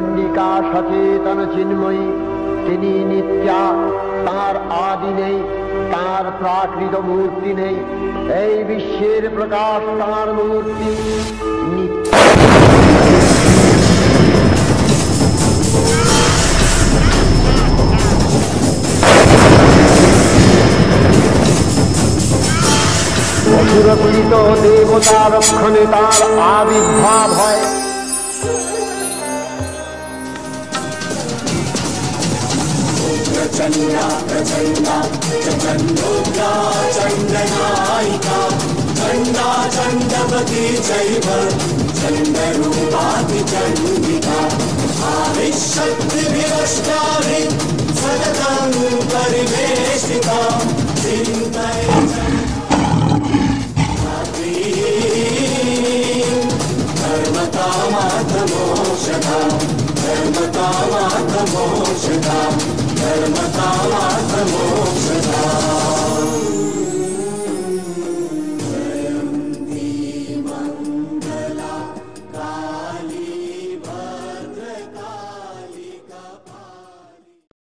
চণ্ডিকা সচেতন চিন্ময়ী। তিনি নিত্যা, তার আদি নেই, তার প্রাকৃত মূর্তি নেই। এই বিশ্বের প্রকাশ তার মূর্তি। অসুরপীড়িত দেবতা রক্ষণে তার আবির্ভাব হয়। प्रचण्डा प्रचण्डा चण्डोग्रा चण्डनायिका चण्डा चण्डवती चैव चण्डरूपातिचण्डिका आविशक्तिभिरष्टाभि सततं परिवेशिता चिन्तय धर्मतामार्थमोक्षता धर्मतामार्थमोक्षता salvatamo se